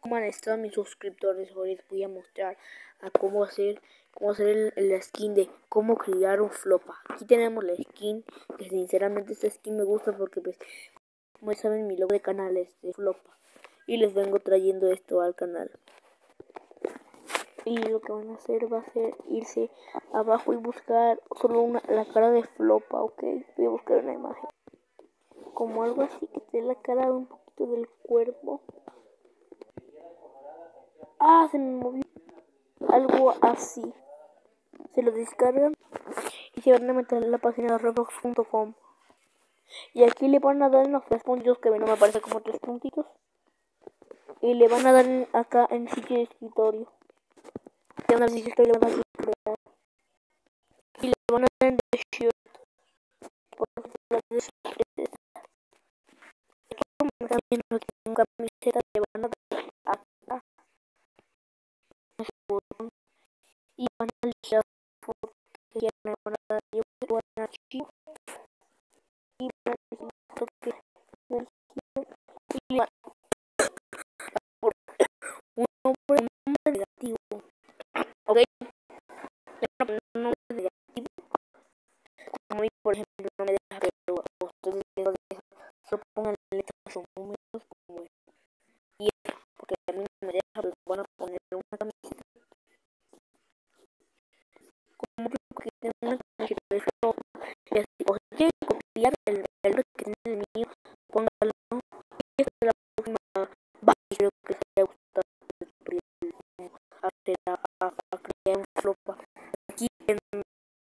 cómo han estado mis suscriptores. Hoy les voy a mostrar a cómo hacer cómo hacer el, skin de cómo crear un flopa. Aquí tenemos la skin, que sinceramente esta skin me gusta porque pues como saben mi logo de canal es de flopa. Y les vengo trayendo esto al canal. Y lo que van a hacer va a ser irse abajo y buscar solo una, la cara de flopa, ok. Voy a buscar una imagen. Como algo así que te la cara un poquito del cuerpo. Ah, se me movió. Algo así. Se lo descargan y se van a meter en la página de roblox.com. Y aquí le van a dar en los tres puntitos que no me parece como tres puntitos. Y le van a dar acá en sitio de escritorio. Le van a sitio de escritorio, Y le van a dar en the shirt. Porque la de Aquí como están viendo y van a elegir la foto que quieran. Yo voy a archivo y voy a elegir la foto que y le voy un nombre, un nombre negativo. Ok, le voy a poner un nombre negativo. Como mí, por ejemplo, no me deja, pero ustedes no dejan. Solo pongan letras o números como es. Y es porque a mí no me deja, pero van a poner. की